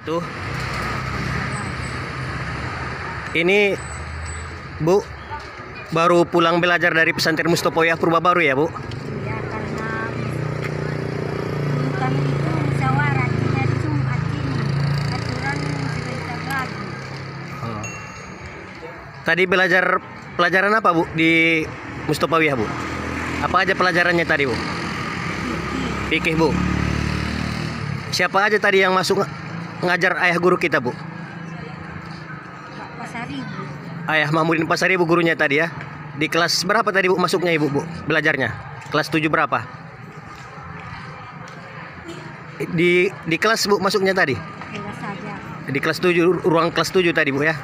wabarakatuh. Ini Bu baru pulang belajar dari pesantren Mustopoyah Purbabaru ya, Bu? Ya karena kami itu musyawarah tidak Jumat ini aturan sudah diterapkan. Oh. Tadi belajar pelajaran apa, Bu, di Mustopawiyah, Bu? Apa aja pelajarannya tadi, Bu? Fikih, Bu. Siapa aja tadi yang masuk ngajar ayah guru kita, Bu? Pak Pasaribu Ayah Mahmudin Pasari Bu gurunya tadi ya. Di kelas berapa tadi Bu masuknya Ibu, Bu? Belajarnya? Kelas 7 berapa? Di di kelas Bu masuknya tadi? saja. Di kelas 7 ruang kelas 7 tadi Bu ya.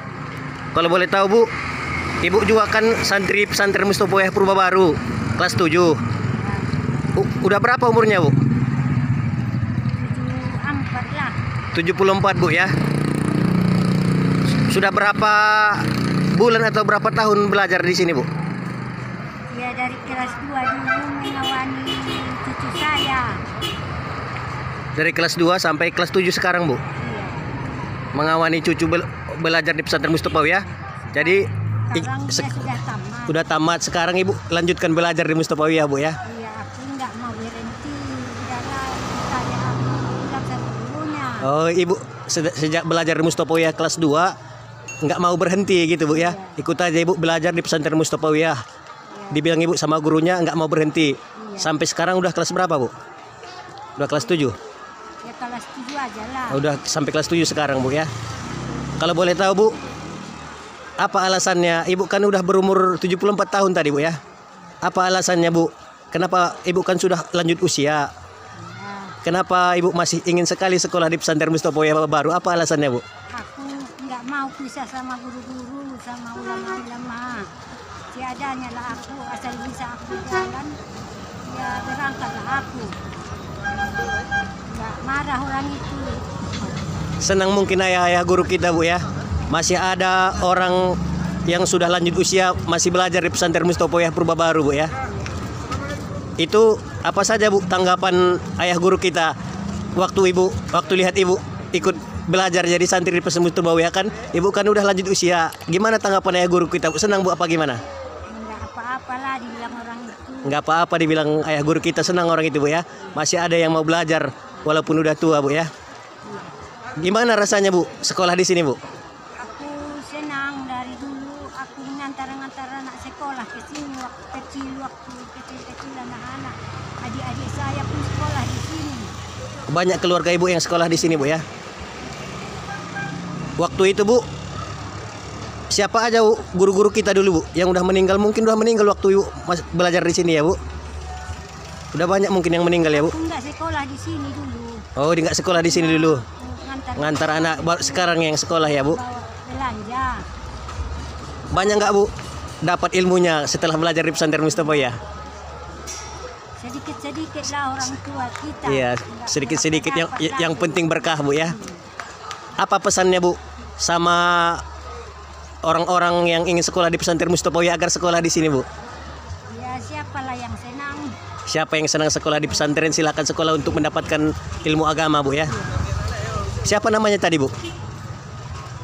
Kalau boleh tahu Bu, Ibu juga kan santri pesantren Mustopoyah Purbabaru kelas 7. Ya, U- udah berapa umurnya Bu? 74 Bu ya. Sudah berapa bulan atau berapa tahun belajar di sini Bu? Ya dari kelas 2 dulu mengawani cucu saya. Dari kelas 2 sampai kelas 7 sekarang Bu? Iya. mengawani cucu bel- belajar di pesantren Mustafa ya. Jadi Sekarang sudah tamat. udah tamat sekarang Ibu lanjutkan belajar di Mustafa ya Bu ya. Iya, aku nggak mau berhenti. Udahlah, saya bilang sama gurunya. Oh, Ibu se- sejak belajar di kelas 2 nggak mau berhenti gitu Bu ya. Ikut aja Ibu belajar di pesantren Mustafa ya. Dibilang Ibu sama gurunya nggak mau berhenti. Sampai sekarang udah kelas berapa Bu? Udah kelas 7. Ya kelas 7 aja lah. Udah sampai kelas 7 sekarang Bu ya. Kalau boleh tahu Bu, apa alasannya? Ibu kan udah berumur 74 tahun tadi Bu ya. Apa alasannya Bu? Kenapa Ibu kan sudah lanjut usia? Kenapa Ibu masih ingin sekali sekolah di pesantren Mustofa ya baru? Apa alasannya Bu? aku nggak mau pisah sama guru-guru, sama ulama-ulama. Tiadanya lah aku, asal bisa aku jalan, ya berangkatlah aku. Nggak marah orang itu. Senang mungkin ayah-ayah guru kita Bu ya. Masih ada orang yang sudah lanjut usia masih belajar di pesantren Mustofa ya Purbabaru Bu ya. Itu apa saja Bu tanggapan ayah guru kita waktu Ibu waktu lihat Ibu ikut belajar jadi santri di pesantren Mustofa ya kan Ibu kan udah lanjut usia. Gimana tanggapan ayah guru kita? Bu? Senang Bu apa gimana? Nggak apa-apa lah dibilang orang itu. Nggak apa-apa dibilang ayah guru kita senang orang itu Bu ya. Masih ada yang mau belajar walaupun udah tua Bu ya. Gimana rasanya Bu sekolah di sini Bu? Aku senang dari dulu aku mengantar-ngantar anak sekolah ke sini waktu kecil, waktu kecil-kecil anak-anak. Adik-adik saya pun sekolah di sini. Banyak keluarga ibu yang sekolah di sini bu ya. Waktu itu bu, siapa aja guru-guru kita dulu bu yang udah meninggal mungkin udah meninggal waktu ibu mas- belajar di sini ya bu. Udah banyak mungkin yang meninggal ya bu. Nggak sekolah di sini dulu. Oh, di nggak sekolah di sini dulu. Ngantar Ngantar anak baru sekarang yang sekolah ya bu. belanja. Banyak nggak bu dapat ilmunya setelah belajar di pesantren Mustafa ya? Sedikit-sedikit lah orang tua kita. Iya, sedikit-sedikit yang yang penting berkah bu ya. Apa pesannya bu sama orang-orang yang ingin sekolah di pesantren Mustafa ya agar sekolah di sini bu? Ya siapalah yang senang. Siapa yang senang sekolah di pesantren silakan sekolah untuk mendapatkan ilmu agama bu ya. Siapa namanya tadi bu?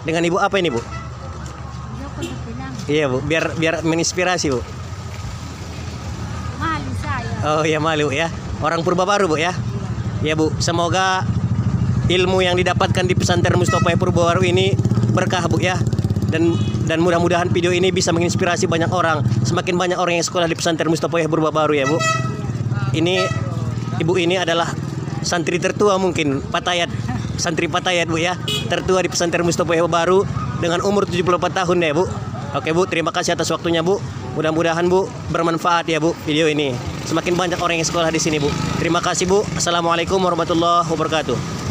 Dengan ibu apa ini bu? Bilang Iya bu, biar biar menginspirasi bu. Oh ya malu ya. Orang Purba Baru bu ya. Ya bu, semoga ilmu yang didapatkan di pesantren Mustafa Purba Baru ini berkah bu ya. Dan dan mudah-mudahan video ini bisa menginspirasi banyak orang. Semakin banyak orang yang sekolah di pesantren Mustafa Purba Baru ya bu. Ini ibu ini adalah santri tertua mungkin Patayat santri Patayat bu ya tertua di pesantren Mustafa Baru dengan umur 74 tahun ya bu. Oke bu, terima kasih atas waktunya bu. Mudah-mudahan bu bermanfaat ya bu video ini. Semakin banyak orang yang sekolah di sini bu. Terima kasih bu. Assalamualaikum warahmatullahi wabarakatuh.